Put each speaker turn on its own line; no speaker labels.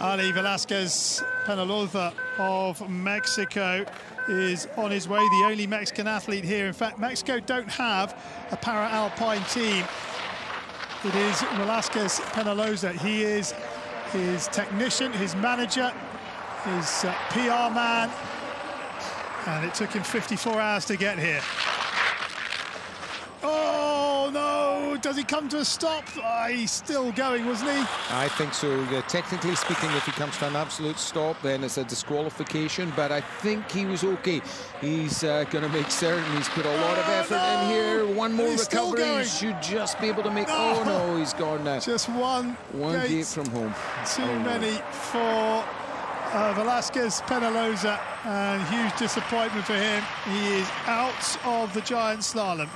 Arly Velasquez Penaloza of Mexico is on his way, the only Mexican athlete here. In fact, Mexico don't have a para-alpine team. It is Velasquez Penaloza. He is his technician, his manager, his uh, PR man, and it took him 54 hours to get here. Oh, no! Does he come to a stop? Oh, he's still going, wasn't he?
I think so. Yeah, technically speaking, if he comes to an absolute stop, then it's a disqualification. But I think he was okay. He's uh, going to make certain he's put a lot of effort
no.
in here. One more
He's
recovery. He should just be able to make.
No.
Oh no, he's gone now.
Just one
One
gate,
gate from home.
Too
Oh, no.
many for uh, Velasquez Penaloza, and huge disappointment for him. He is out of the giant slalom.